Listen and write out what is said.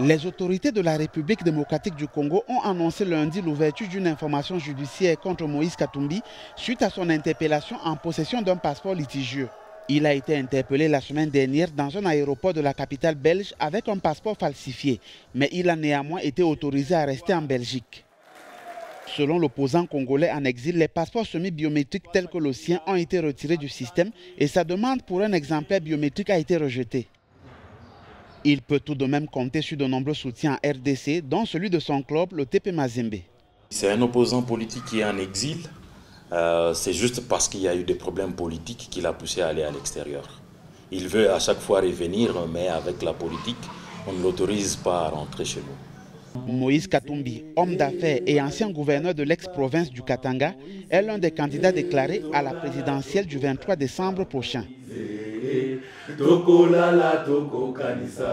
Les autorités de la République démocratique du Congo ont annoncé lundi l'ouverture d'une information judiciaire contre Moïse Katumbi suite à son interpellation en possession d'un passeport litigieux. Il a été interpellé la semaine dernière dans un aéroport de la capitale belge avec un passeport falsifié, mais il a néanmoins été autorisé à rester en Belgique. Selon l'opposant congolais en exil, les passeports semi-biométriques tels que le sien ont été retirés du système et sa demande pour un exemplaire biométrique a été rejetée. Il peut tout de même compter sur de nombreux soutiens en RDC, dont celui de son club, le TP Mazembe. C'est un opposant politique qui est en exil. Euh, c'est juste parce qu'il y a eu des problèmes politiques qu'il a poussé à aller à l'extérieur. Il veut à chaque fois revenir, mais avec la politique, on ne l'autorise pas à rentrer chez nous. Moïse Katumbi, homme d'affaires et ancien gouverneur de l'ex-province du Katanga, est l'un des candidats déclarés à la présidentielle du 23 décembre prochain. tokolala tokokanisa